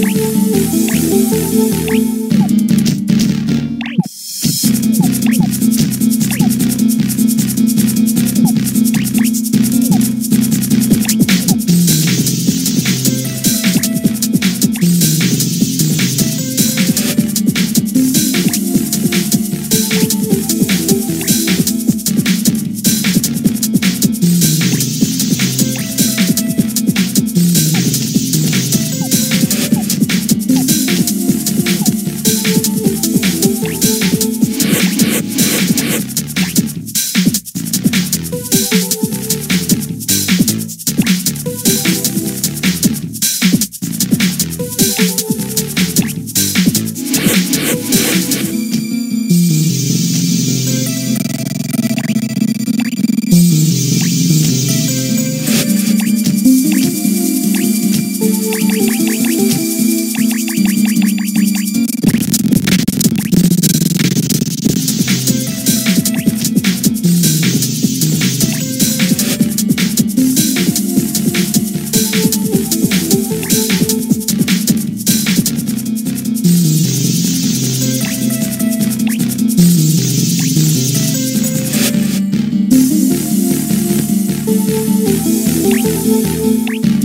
Thank you. Música